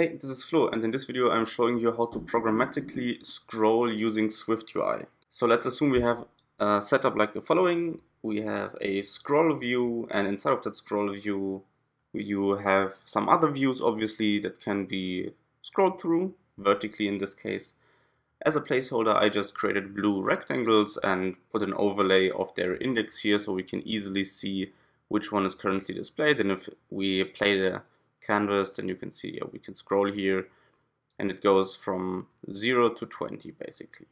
Hey, this is Flo and in this video I'm showing you how to programmatically scroll using SwiftUI. So let's assume we have a setup like the following. We have a scroll view and inside of that scroll view you have some other views obviously that can be scrolled through, vertically in this case. As a placeholder I just created blue rectangles and put an overlay of their index here so we can easily see which one is currently displayed and if we play the canvas then you can see yeah, we can scroll here and it goes from 0 to 20 basically.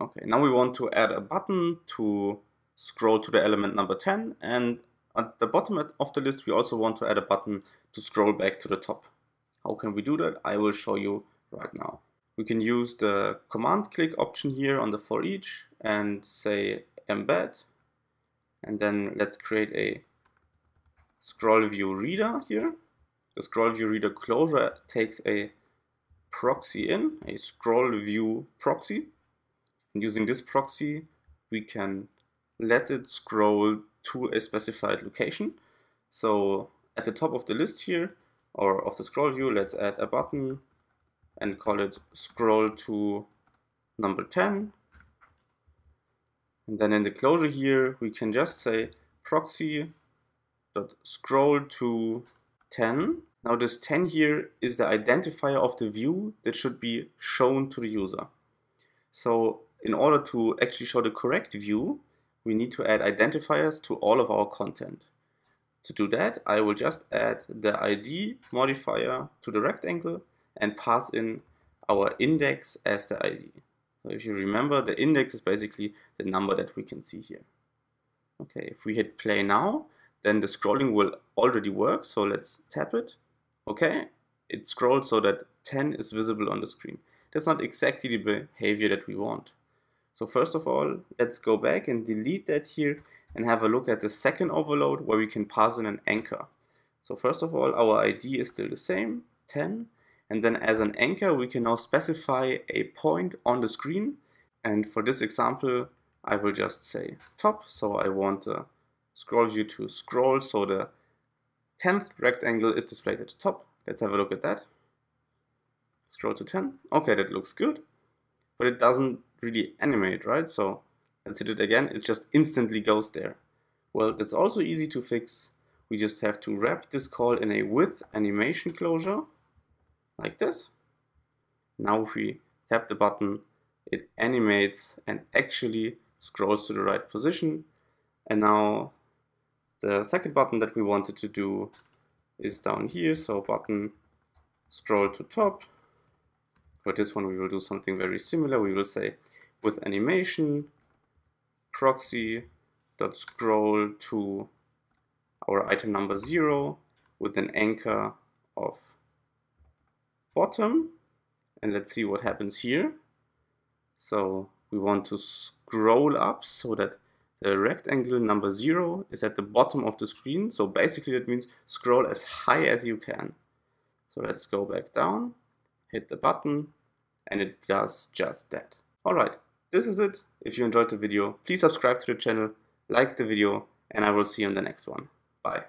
Okay, now we want to add a button to scroll to the element number 10 and at the bottom of the list we also want to add a button to scroll back to the top. How can we do that? I will show you right now. We can use the command click option here on the for each and say embed and then let's create a scroll view reader here the scroll view reader closure takes a proxy in, a scroll view proxy. And using this proxy, we can let it scroll to a specified location. So at the top of the list here, or of the scroll view, let's add a button and call it scroll to number 10. And then in the closure here, we can just say proxy dot scroll to 10. Now this 10 here is the identifier of the view that should be shown to the user. So in order to actually show the correct view, we need to add identifiers to all of our content. To do that, I will just add the ID modifier to the rectangle and pass in our index as the ID. So if you remember, the index is basically the number that we can see here. Okay, if we hit play now, then the scrolling will already work. So let's tap it. Okay, it scrolls so that 10 is visible on the screen. That's not exactly the behavior that we want. So first of all, let's go back and delete that here and have a look at the second overload where we can pass in an anchor. So first of all, our ID is still the same, 10. And then as an anchor, we can now specify a point on the screen. And for this example, I will just say top. So I want a scroll view to scroll so the 10th rectangle is displayed at the top. Let's have a look at that. Scroll to 10. Okay, that looks good. But it doesn't really animate, right? So let's hit it again. It just instantly goes there. Well, that's also easy to fix. We just have to wrap this call in a with animation closure, like this. Now if we tap the button, it animates and actually scrolls to the right position. And now the second button that we wanted to do is down here, so button scroll to top. For this one we will do something very similar. We will say with animation proxy dot scroll to our item number zero with an anchor of bottom and let's see what happens here. So we want to scroll up so that the rectangle number 0 is at the bottom of the screen. So basically that means scroll as high as you can. So let's go back down, hit the button, and it does just that. Alright, this is it. If you enjoyed the video, please subscribe to the channel, like the video, and I will see you in the next one. Bye.